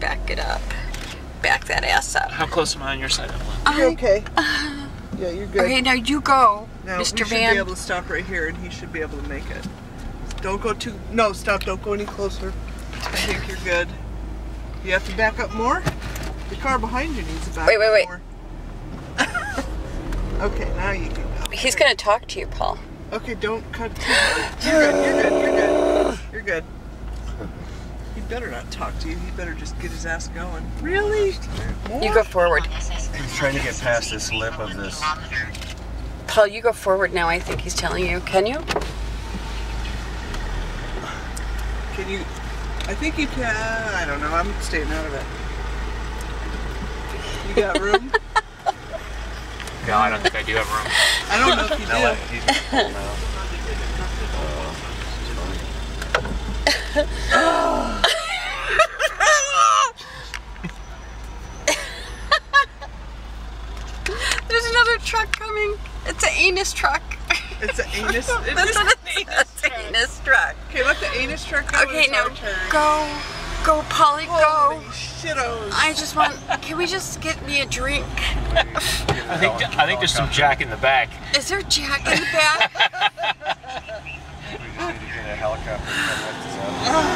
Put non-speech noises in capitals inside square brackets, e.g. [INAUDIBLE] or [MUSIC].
back it up. Back that ass up. How close am I on your side of the line? You're I- okay. [SIGHS] Yeah, you're good. Okay, now you go, Now, we Mr. should Van. be able to stop right here, and he should be able to make it. Don't go too. No, stop. Don't go any closer. I think you're good. You have to back up more. The car behind you needs to back Wait, wait, up wait. more. [LAUGHS] okay, now you can go. He's gonna talk to you, Paul. Okay, don't cut too hard. You're good. You're good. You're good. You're good. He better not talk to you. He better just get his ass going. Really? More? You go forward. He's trying to get past this lip of this. Paul, you go forward now, I think he's telling you. Can you? Can you? I think you can. I don't know. I'm staying out of it. You got [LAUGHS] room? No, I don't think I do have room. I don't know if you [LAUGHS] Now do. let- he's just full now. There's another truck coming. It's an anus truck. It's an [LAUGHS] anus. It That's is what an anus says. [LAUGHS] truck. Anus truck. Okay, let the anus truck go. Okay, now go. Go, Polly, go. Holy shittos. I just want. Can we just get me a drink? I think I think there's some jack in the back. Is there Jack in the back? We just need to get a helicopter [LAUGHS]